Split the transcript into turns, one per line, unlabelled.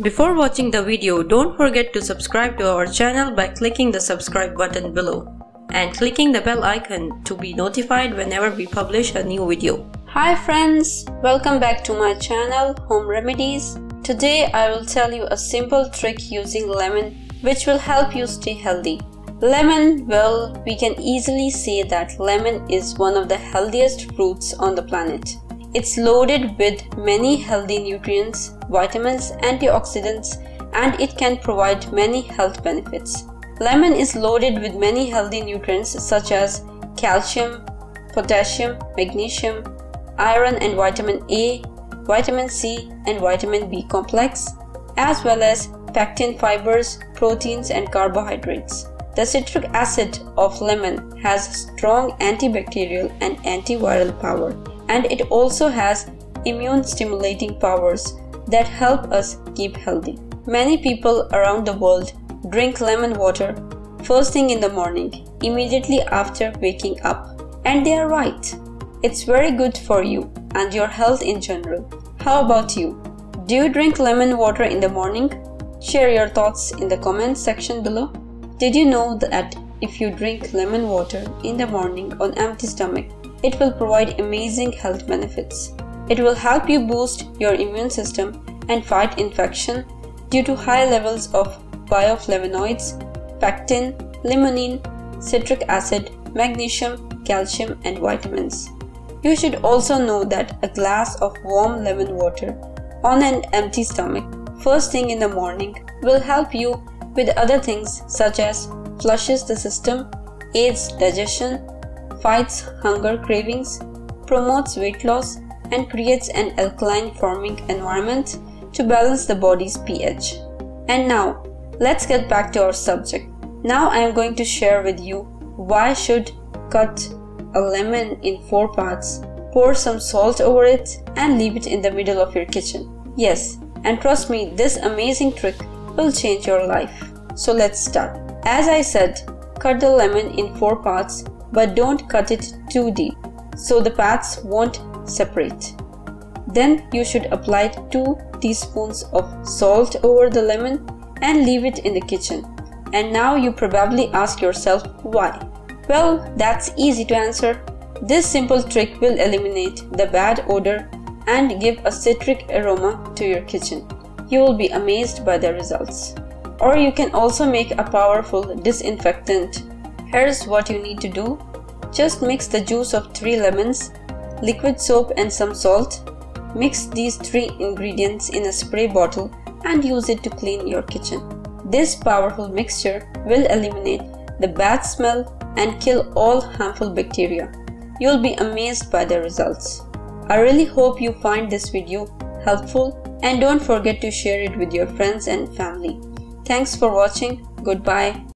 Before watching the video, don't forget to subscribe to our channel by clicking the subscribe button below and clicking the bell icon to be notified whenever we publish a new video.
Hi friends, welcome back to my channel Home Remedies. Today I will tell you a simple trick using lemon which will help you stay healthy. Lemon, well, we can easily say that lemon is one of the healthiest fruits on the planet. It's loaded with many healthy nutrients, vitamins, antioxidants, and it can provide many health benefits. Lemon is loaded with many healthy nutrients such as calcium, potassium, magnesium, iron and vitamin A, vitamin C and vitamin B complex, as well as pectin fibers, proteins and carbohydrates. The citric acid of lemon has strong antibacterial and antiviral power and it also has immune stimulating powers that help us keep healthy. Many people around the world drink lemon water first thing in the morning, immediately after waking up. And they are right. It's very good for you and your health in general. How about you? Do you drink lemon water in the morning? Share your thoughts in the comments section below. Did you know that if you drink lemon water in the morning on empty stomach, it will provide amazing health benefits. It will help you boost your immune system and fight infection due to high levels of bioflavonoids, pectin, limonene, citric acid, magnesium, calcium and vitamins. You should also know that a glass of warm lemon water on an empty stomach first thing in the morning will help you with other things such as flushes the system, aids digestion, fights hunger cravings, promotes weight loss, and creates an alkaline forming environment to balance the body's pH. And now, let's get back to our subject. Now I am going to share with you why should cut a lemon in four parts, pour some salt over it and leave it in the middle of your kitchen. Yes, and trust me, this amazing trick will change your life. So let's start. As I said, cut the lemon in four parts, but don't cut it too deep so the parts won't separate. Then you should apply 2 teaspoons of salt over the lemon and leave it in the kitchen. And now you probably ask yourself why. Well, that's easy to answer. This simple trick will eliminate the bad odor and give a citric aroma to your kitchen. You will be amazed by the results. Or you can also make a powerful disinfectant. Here's what you need to do. Just mix the juice of 3 lemons, liquid soap and some salt. Mix these 3 ingredients in a spray bottle and use it to clean your kitchen. This powerful mixture will eliminate the bad smell and kill all harmful bacteria. You'll be amazed by the results. I really hope you find this video helpful and don't forget to share it with your friends and family. Thanks for watching. Goodbye.